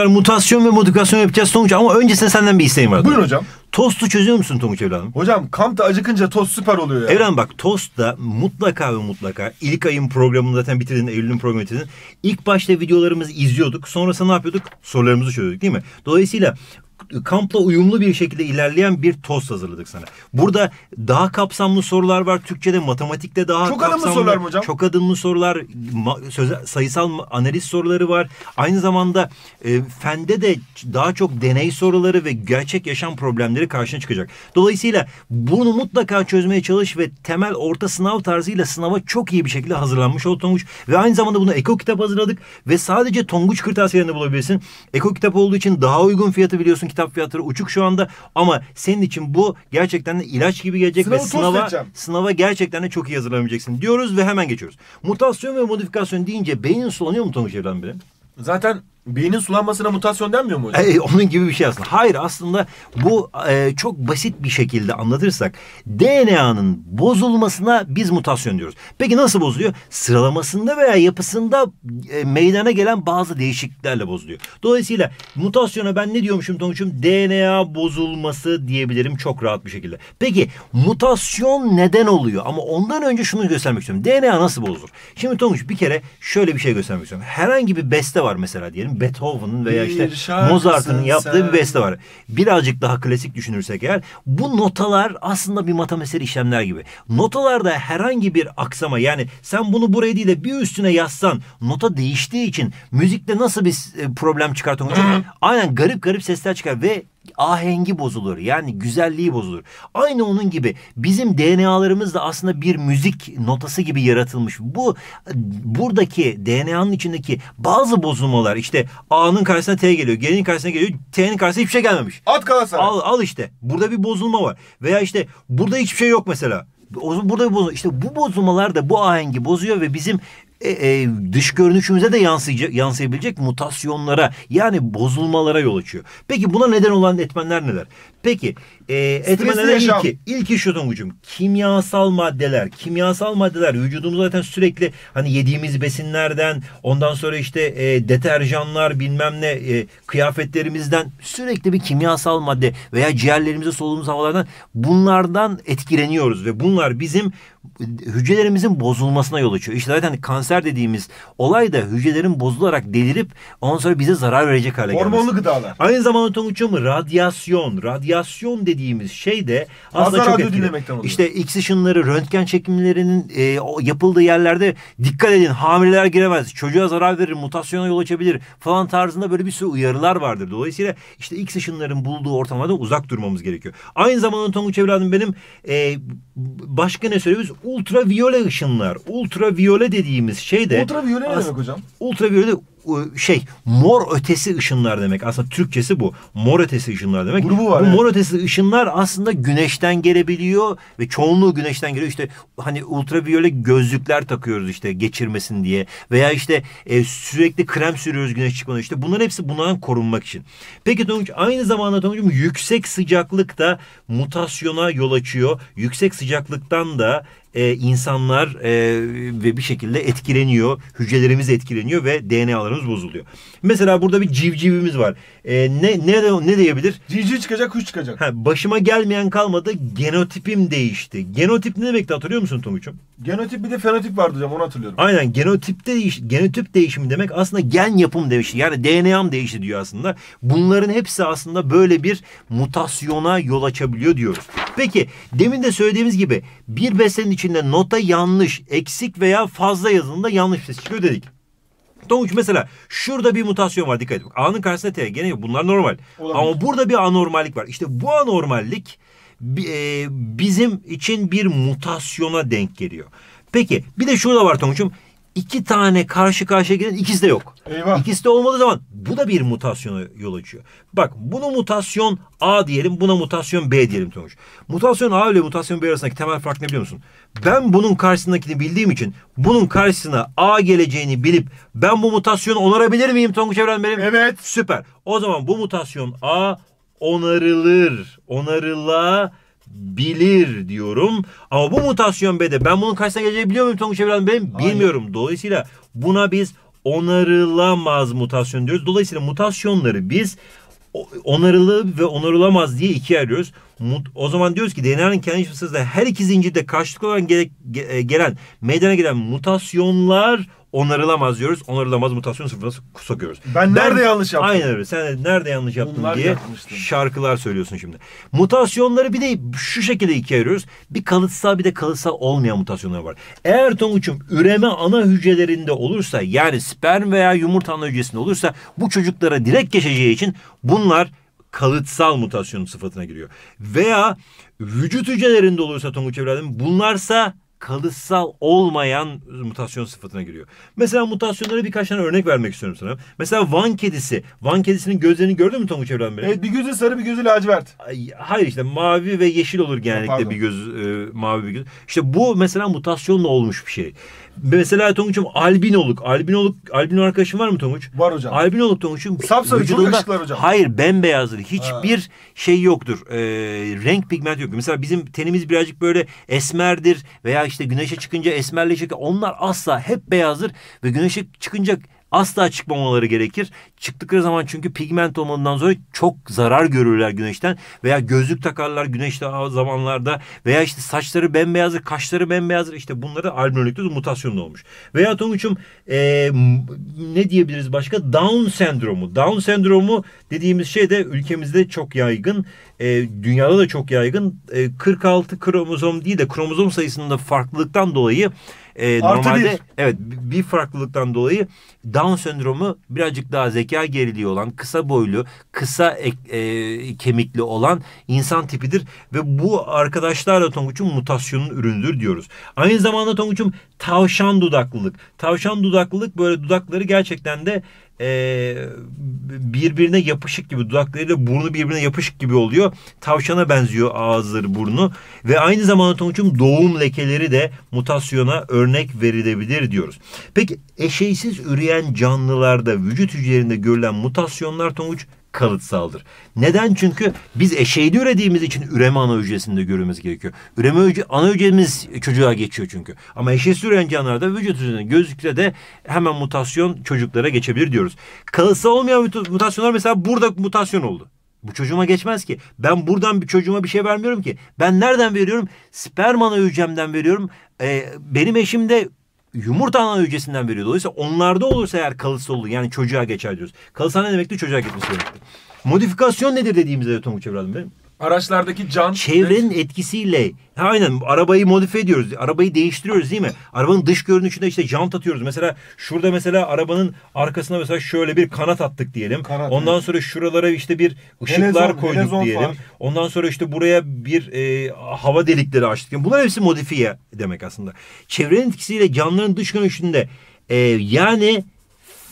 merhabalar. Mutasyon ve modifikasyon yapacağız Tonguç ama öncesinde senden bir isteğim var. Buyurun hocam. Tostu çözüyor musun Tonguç evladım? Hocam kampta acıkınca tost süper oluyor ya. Evladım bak Tost'ta mutlaka ve mutlaka ilk ayın programını zaten bitirdin, Eylül'ün programını bitirdin. İlk başta videolarımızı izliyorduk. Sonrasında ne yapıyorduk? Sorularımızı çözüyorduk değil mi? Dolayısıyla kampla uyumlu bir şekilde ilerleyen bir tost hazırladık sana. Burada daha kapsamlı sorular var. Türkçe'de, matematikte daha Çok adımlı kapsamlı. sorular mı hocam? Çok adımlı sorular, sözel, sayısal analiz soruları var. Aynı zamanda e, fende de daha çok deney soruları ve gerçek yaşam problemleri karşına çıkacak. Dolayısıyla bunu mutlaka çözmeye çalış ve temel orta sınav tarzıyla sınava çok iyi bir şekilde hazırlanmış ol Tonguç. Ve aynı zamanda bunu Eko kitap hazırladık ve sadece Tonguç kırtasiyelerinde bulabilirsin. Eko kitap olduğu için daha uygun fiyatı biliyorsun kitap fiyatları uçuk şu anda ama senin için bu gerçekten de ilaç gibi gelecek Sınavı ve sınava edeceğim. sınava gerçekten de çok iyi hazırlanabileceksin diyoruz ve hemen geçiyoruz. Mutasyon ve modifikasyon deyince beynin sulanıyor mu Tonguç benim? Zaten beynin sulanmasına mutasyon denmiyor mu hocam? E, onun gibi bir şey aslında. Hayır aslında bu e, çok basit bir şekilde anlatırsak DNA'nın bozulmasına biz mutasyon diyoruz. Peki nasıl bozuluyor? Sıralamasında veya yapısında e, meydana gelen bazı değişikliklerle bozuluyor. Dolayısıyla mutasyona ben ne diyormuşum Tonguç'um? DNA bozulması diyebilirim çok rahat bir şekilde. Peki mutasyon neden oluyor? Ama ondan önce şunu göstermek istiyorum. DNA nasıl bozulur? Şimdi Tonguç bir kere şöyle bir şey göstermek istiyorum. Herhangi bir beste var mesela diyelim. Beethoven'ın veya işte Mozart'ın yaptığı sen. bir beste var. Birazcık daha klasik düşünürsek eğer bu notalar aslında bir matematiksel işlemler gibi. Notalarda herhangi bir aksama yani sen bunu buraya değil de bir üstüne yazsan nota değiştiği için müzikte nasıl bir e, problem çıkartır? Aynen garip garip sesler çıkar ve ahengi bozulur. Yani güzelliği bozulur. Aynı onun gibi bizim DNA'larımız da aslında bir müzik notası gibi yaratılmış. Bu buradaki DNA'nın içindeki bazı bozulmalar işte A'nın karşısına T geliyor. G'nin karşısına geliyor. T'nin karşısına hiçbir şey gelmemiş. At Galatasaray. Al, al işte. Burada bir bozulma var. Veya işte burada hiçbir şey yok mesela. Burada bir bozulma. İşte bu bozulmalar da bu ahengi bozuyor ve bizim e, e, dış görünüşümüze de yansıyacak, yansıyabilecek mutasyonlara yani bozulmalara yol açıyor. Peki buna neden olan etmenler neler? Peki e, etmenlerden ilki, ilki şu Tonguç'um. Kimyasal maddeler. Kimyasal maddeler vücudumuz zaten sürekli hani yediğimiz besinlerden ondan sonra işte e, deterjanlar bilmem ne e, kıyafetlerimizden sürekli bir kimyasal madde veya ciğerlerimize soluduğumuz havalardan bunlardan etkileniyoruz ve bunlar bizim hücrelerimizin bozulmasına yol açıyor. İşte zaten kanser dediğimiz olay da hücrelerin bozularak delirip ondan sonra bize zarar verecek hale gelmesi. Hormonlu gıdalar. Aynı zamanda Tonguç'um radyasyon. Radyasyon dediğimiz şey de aslında Fazla çok etkili. İşte X ışınları, röntgen çekimlerinin e, o yapıldığı yerlerde dikkat edin hamileler giremez. Çocuğa zarar verir, mutasyona yol açabilir falan tarzında böyle bir sürü uyarılar vardır. Dolayısıyla işte X ışınların bulduğu ortamlardan uzak durmamız gerekiyor. Aynı zamanda Tonguç evladım benim e, başka ne söylüyoruz? Ultraviyole ışınlar. Ultraviyole dediğimiz şey de Ultraviyole ne demek hocam? Ultraviyole e, şey mor ötesi ışınlar demek. Aslında Türkçesi bu. Mor ötesi ışınlar demek. Grubu var, Bu evet. mor ötesi ışınlar aslında güneşten gelebiliyor ve çoğunluğu güneşten geliyor. İşte hani ultraviyole gözlükler takıyoruz işte geçirmesin diye veya işte e, sürekli krem sürüyoruz güneş çıkmadan. İşte bunların hepsi bundan korunmak için. Peki Tonguç aynı zamanda Tonguç'um yüksek sıcaklık da mutasyona yol açıyor. Yüksek sıcaklıktan da e, insanlar e, ve bir şekilde etkileniyor. Hücrelerimiz etkileniyor ve DNA'larımız bozuluyor. Mesela burada bir civcivimiz var. E, ne ne ne diyebilir? Cici çıkacak, kuş çıkacak. Ha, başıma gelmeyen kalmadı. Genotipim değişti. Genotip ne demekti hatırlıyor musun Tonguç'um? Genotip bir de fenotip vardı hocam onu hatırlıyorum. Aynen genotipte değiş, genotip değişimi demek aslında gen yapım değişti. Yani DNA'm değişti diyor aslında. Bunların hepsi aslında böyle bir mutasyona yol açabiliyor diyoruz. Peki demin de söylediğimiz gibi bir beslenin içinde nota yanlış, eksik veya fazla yazılımda yanlış ses çıkıyor dedik. Tonguç mesela şurada bir mutasyon var dikkat edin. A'nın karşısında T gene yok. bunlar normal. Olabilir. Ama burada bir anormallik var. İşte bu anormallik e, bizim için bir mutasyona denk geliyor. Peki bir de şurada var Tonguç'um. İki tane karşı karşıya gelen ikisi de yok. Eyvah. İkisi de olmadığı zaman bu da bir mutasyona yol açıyor. Bak bunu mutasyon A diyelim buna mutasyon B diyelim Tonguç. Mutasyon A ile mutasyon B arasındaki temel fark ne biliyor musun? Ben bunun karşısındakini bildiğim için bunun karşısına A geleceğini bilip ben bu mutasyonu onarabilir miyim Tonguç Evren benim? Evet. Süper. O zaman bu mutasyon A onarılır. Onarılabilir diyorum. Ama bu mutasyon B'de ben bunun karşısına geleceğini biliyor muyum Tonguç Evren? Hayır. Bilmiyorum. Dolayısıyla buna biz onarılamaz mutasyon diyoruz. Dolayısıyla mutasyonları biz onarılı ve onarılamaz diye ikiye ayırıyoruz. O zaman diyoruz ki DNA'nın kendi yapısında her iki zincirde karşılıklı ge- e, gelen, meydana gelen mutasyonlar onarılamaz diyoruz. Onarılamaz mutasyon sıfırına sok- sokuyoruz. Ben nerede yanlış yaptım? Aynen öyle. Sen de nerede yanlış yaptın Bunlar diye yapmıştım. şarkılar söylüyorsun şimdi. Mutasyonları bir de şu şekilde ikiye ayırıyoruz. Bir kalıtsal bir de kalıtsal olmayan mutasyonlar var. Eğer Tonguç'um üreme ana hücrelerinde olursa yani sperm veya yumurta ana hücresinde olursa bu çocuklara direkt geçeceği için bunlar kalıtsal mutasyon sıfatına giriyor. Veya vücut hücrelerinde olursa Tonguç evladım bunlarsa kalıtsal olmayan mutasyon sıfatına giriyor. Mesela mutasyonlara birkaç tane örnek vermek istiyorum sana. Mesela Van kedisi. Van kedisinin gözlerini gördün mü Tonguç evladım benim? Evet bir gözü sarı bir gözü lacivert. Ay, Hayır işte mavi ve yeşil olur genellikle pardon. bir göz e, mavi bir göz. İşte bu mesela mutasyonla olmuş bir şey. Mesela Tonguç'um albinoluk. Albinoluk albino arkadaşın var mı Tonguç? Var hocam. Albinoluk Tonguç'um Sapsarı, çok yakışıklar hocam. Hayır bembeyazdır. Hiçbir şey yoktur. Ee, renk pigment yok. Mesela bizim tenimiz birazcık böyle esmerdir veya işte güneşe çıkınca esmerleşir. Onlar asla hep beyazdır ve güneşe çıkınca asla çıkmamaları gerekir. Çıktıkları zaman çünkü pigment olmadığından sonra çok zarar görürler güneşten veya gözlük takarlar güneşte zamanlarda veya işte saçları bembeyazdır, kaşları bembeyazdır. İşte bunları albinolikte mutasyonda olmuş. Veya Tonguç'um e, m- ne diyebiliriz başka? Down sendromu. Down sendromu dediğimiz şey de ülkemizde çok yaygın. E, dünyada da çok yaygın. E, 46 kromozom değil de kromozom sayısında farklılıktan dolayı e, Artı normalde bir. evet bir farklılıktan dolayı Down sendromu birazcık daha zeka geriliği olan, kısa boylu, kısa ek- e, kemikli olan insan tipidir ve bu arkadaşlar da Tonguç'un mutasyonun ürünüdür diyoruz. Aynı zamanda Tonguç'um tavşan dudaklılık. Tavşan dudaklılık böyle dudakları gerçekten de e, birbirine yapışık gibi dudaklarıyla burnu birbirine yapışık gibi oluyor. Tavşana benziyor ağızları burnu ve aynı zamanda Tonguç'um doğum lekeleri de mutasyona örnek verilebilir diyoruz. Peki eşeysiz üreyen canlılarda vücut hücrelerinde görülen mutasyonlar Tonguç kalıtsaldır. Neden? Çünkü biz eşeyli ürediğimiz için üreme ana hücresinde görmemiz gerekiyor. Üreme hücre, ana hücremiz çocuğa geçiyor çünkü. Ama eşeğsiz üreyen canlılarda vücut hücresinde gözükse de hemen mutasyon çocuklara geçebilir diyoruz. Kalıtsal olmayan mut- mutasyonlar mesela burada mutasyon oldu. Bu çocuğuma geçmez ki. Ben buradan bir çocuğuma bir şey vermiyorum ki. Ben nereden veriyorum? Sperm ana hücremden veriyorum. Ee, benim eşim de yumurta ana hücresinden veriyor. Dolayısıyla onlarda olursa eğer kalıtsal olur yani çocuğa geçer diyoruz. Kalıtsal ne demekti? Çocuğa geçmesi demekti. Modifikasyon nedir dediğimizde Tonguç evladım benim? Araçlardaki can. Çevrenin etkisiyle ha, aynen arabayı modifiye ediyoruz. Arabayı değiştiriyoruz değil mi? Arabanın dış görünüşünde işte jant atıyoruz. Mesela şurada mesela arabanın arkasına mesela şöyle bir kanat attık diyelim. Kanat, Ondan evet. sonra şuralara işte bir ışıklar Helezon, koyduk helezon diyelim. far. Ondan sonra işte buraya bir e, hava delikleri açtık. Yani bunlar hepsi modifiye demek aslında. Çevrenin etkisiyle canlıların dış görünüşünde e, yani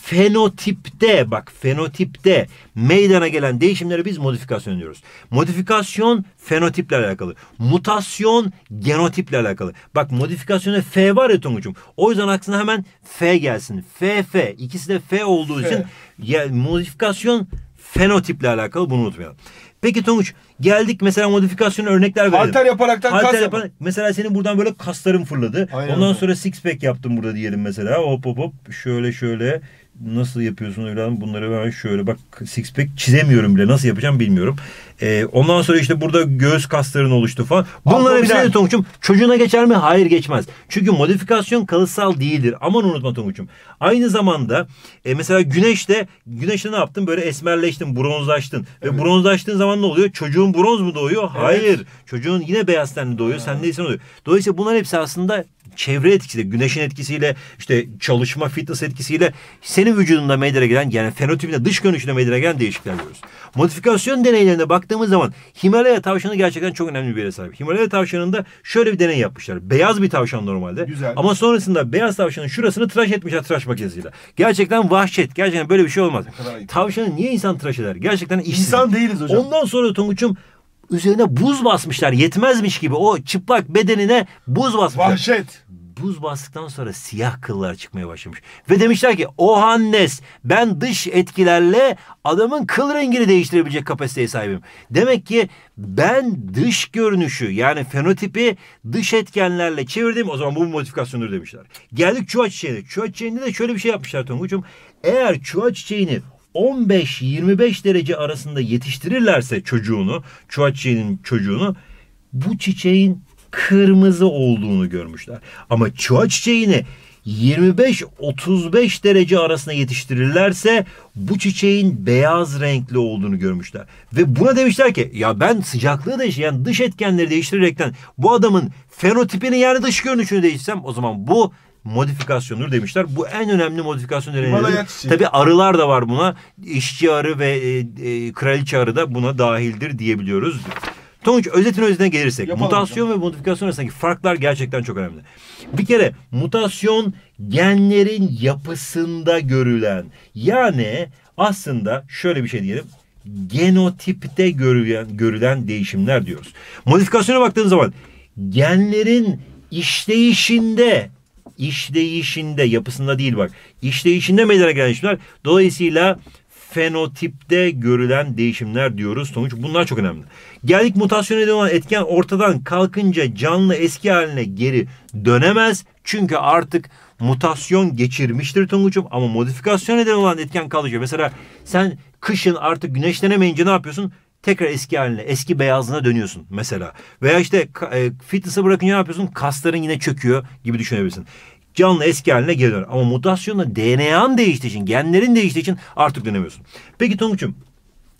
fenotipte bak fenotipte meydana gelen değişimlere biz modifikasyon diyoruz. Modifikasyon fenotiple alakalı. Mutasyon genotiple alakalı. Bak modifikasyona F var ya Tonguç'um. O yüzden aklına hemen F gelsin. F, F. İkisi de F olduğu F. için ya, modifikasyon fenotiple alakalı bunu unutmayalım. Peki Tonguç geldik mesela modifikasyona örnekler verelim. Halter yaparaktan Halter kas yapın. mesela senin buradan böyle kasların fırladı. Aynen Ondan öyle. sonra six pack yaptım burada diyelim mesela. Hop hop hop şöyle şöyle nasıl yapıyorsun evladım bunları ben şöyle bak six pack çizemiyorum bile nasıl yapacağım bilmiyorum. Ee, ondan sonra işte burada göğüs kasların oluştu falan. Bunlar hepsi de Tonguç'um çocuğuna geçer mi? Hayır geçmez. Çünkü modifikasyon kalıtsal değildir. Aman unutma Tonguç'um. Aynı zamanda e, mesela güneşte güneşte ne yaptın? Böyle esmerleştin, bronzlaştın. Ve bronzlaştığın zaman ne oluyor? Çocuğun bronz mu doğuyor? Hayır. Çocuğun yine beyaz tenli doğuyor. Sen neysen oluyor. Dolayısıyla bunlar hepsi aslında çevre etkisiyle, güneşin etkisiyle, işte çalışma, fitness etkisiyle senin vücudunda meydana gelen yani fenotipinde dış görünüşünde meydana gelen değişiklikler görüyoruz. Modifikasyon deneylerine baktığımız zaman Himalaya tavşanı gerçekten çok önemli bir yere sahip. Himalaya tavşanında şöyle bir deney yapmışlar. Beyaz bir tavşan normalde. Güzel. Ama sonrasında beyaz tavşanın şurasını tıraş etmişler tıraş makinesiyle. Gerçekten vahşet. Gerçekten böyle bir şey olmaz. Tavşanı niye insan tıraş eder? Gerçekten işsiz. İnsan değiliz hocam. Ondan sonra Tonguç'um üzerine buz basmışlar. Yetmezmiş gibi o çıplak bedenine buz basmışlar. Vahşet. Buz bastıktan sonra siyah kıllar çıkmaya başlamış. Ve demişler ki o Hannes ben dış etkilerle adamın kıl rengini değiştirebilecek kapasiteye sahibim. Demek ki ben dış görünüşü yani fenotipi dış etkenlerle çevirdim o zaman bu bir modifikasyondur demişler. Geldik çuha çiçeğine. Çuha çiçeğinde de şöyle bir şey yapmışlar Tonguç'um. Eğer çuha çiçeğini 15-25 derece arasında yetiştirirlerse çocuğunu, çuha çiçeğinin çocuğunu bu çiçeğin kırmızı olduğunu görmüşler. Ama çuha çiçeğini 25-35 derece arasında yetiştirirlerse bu çiçeğin beyaz renkli olduğunu görmüşler. Ve buna demişler ki ya ben sıcaklığı değiştiren yani dış etkenleri değiştirerekten bu adamın fenotipini yani dış görünüşünü değiştirsem o zaman bu modifikasyondur demişler. Bu en önemli modifikasyon çiçeği. Tabi arılar da var buna. İşçi arı ve e, e, kraliçe arı da buna dahildir diyebiliyoruz. Tonguç özetin özetine gelirsek Yapalım mutasyon ve modifikasyon arasındaki farklar gerçekten çok önemli. Bir kere mutasyon genlerin yapısında görülen yani aslında şöyle bir şey diyelim genotipte görülen, görülen değişimler diyoruz. Modifikasyona baktığın zaman genlerin işleyişinde işleyişinde yapısında değil bak işleyişinde meydana gelen değişimler dolayısıyla fenotipte görülen değişimler diyoruz. Sonuç bunlar çok önemli. Geldik mutasyona neden olan etken ortadan kalkınca canlı eski haline geri dönemez. Çünkü artık mutasyon geçirmiştir Tonguç'um ama modifikasyon neden olan etken kalacak. Mesela sen kışın artık güneşlenemeyince ne yapıyorsun? Tekrar eski haline, eski beyazlığına dönüyorsun mesela. Veya işte e, fitness'ı bırakınca ne yapıyorsun? Kasların yine çöküyor gibi düşünebilirsin canlı eski haline geri döner. Ama mutasyonla DNA'n değiştiği için, genlerin değiştiği için artık dönemiyorsun. Peki Tonguç'um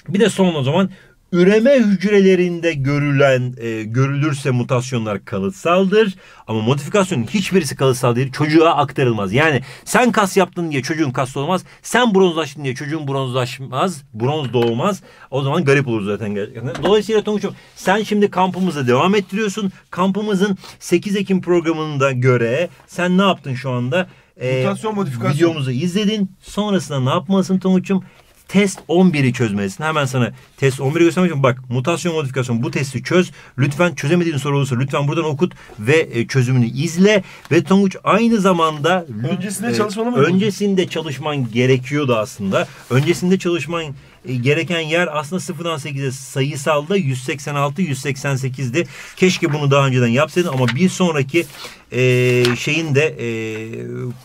bir de son o zaman üreme hücrelerinde görülen e, görülürse mutasyonlar kalıtsaldır ama modifikasyonun hiçbirisi kalıtsal değil çocuğa aktarılmaz. Yani sen kas yaptın diye çocuğun kaslı olmaz. Sen bronzlaştın diye çocuğun bronzlaşmaz. Bronz doğmaz. O zaman garip olur zaten gerçekten. Dolayısıyla Tonguç'um sen şimdi kampımızı devam ettiriyorsun. Kampımızın 8 Ekim programında göre sen ne yaptın şu anda? E, Mutasyon modifikasyon. Videomuzu izledin. Sonrasında ne yapmalısın Tonguç'um? Test 11'i çözmelisin. Hemen sana test 11'i göstermek Bak mutasyon modifikasyon bu testi çöz. Lütfen çözemediğin soru olursa lütfen buradan okut ve e, çözümünü izle. Ve Tonguç aynı zamanda öncesinde e, çalışmalı mı? Öncesinde çalışman gerekiyordu aslında. Öncesinde çalışman e, gereken yer aslında 0'dan 8'e sayısalda 186 188'di. Keşke bunu daha önceden yapsaydın ama bir sonraki e, şeyin de e,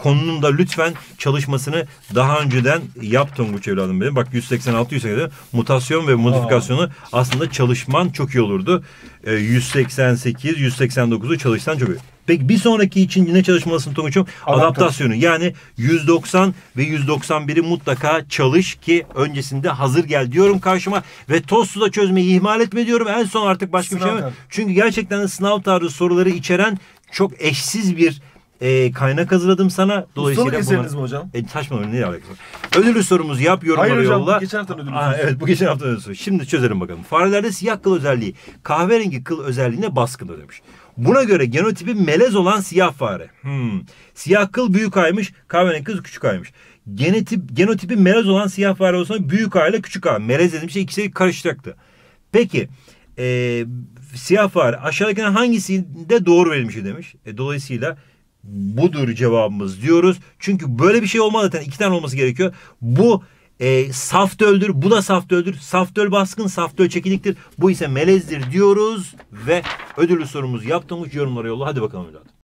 konunun da lütfen çalışmasını daha önceden yap Tonguç evladım benim. Bak 186 187 mutasyon ve modifikasyonu Aa. aslında çalışman çok iyi olurdu. E, 188 189'u çalışsan çok iyi. Peki bir sonraki için ne çalışmalısın Tonguç'um? Adaptasyonu. Yani 190 ve 191'i mutlaka çalış ki öncesinde hazır gel diyorum karşıma ve toz suda çözmeyi ihmal etme diyorum. En son artık başka sınav bir şey mi? Çünkü gerçekten sınav tarzı soruları içeren çok eşsiz bir e, kaynak hazırladım sana. Dolayısıyla Ustalık eseriniz mi hocam? E, saçmalama ne alakası var? Ödüllü sorumuzu yap yorumlara Hayır hocam, yolla. bu geçen hafta ödüllü Aa, Evet bu geçen hafta ödüllü Şimdi çözelim bakalım. Farelerde siyah kıl özelliği kahverengi kıl özelliğine baskındır demiş. Buna göre genotipi melez olan siyah fare. Hmm. Siyah kıl büyük aymış, kahverengi kız küçük aymış. Genotip, genotipi melez olan siyah fare olsa büyük A ile küçük A. Melez dediğim şey ikisi karışacaktı. Peki e, siyah fare aşağıdakinden hangisinde doğru verilmiş demiş. E, dolayısıyla budur cevabımız diyoruz. Çünkü böyle bir şey olmalı zaten iki tane olması gerekiyor. Bu e, saf döldür, bu da saf döldür. Saf döl baskın, saf döl çekiliktir. Bu ise melezdir diyoruz ve ödüllü sorumuzu yaptığımız yorumlara yolla. Hadi bakalım evladım.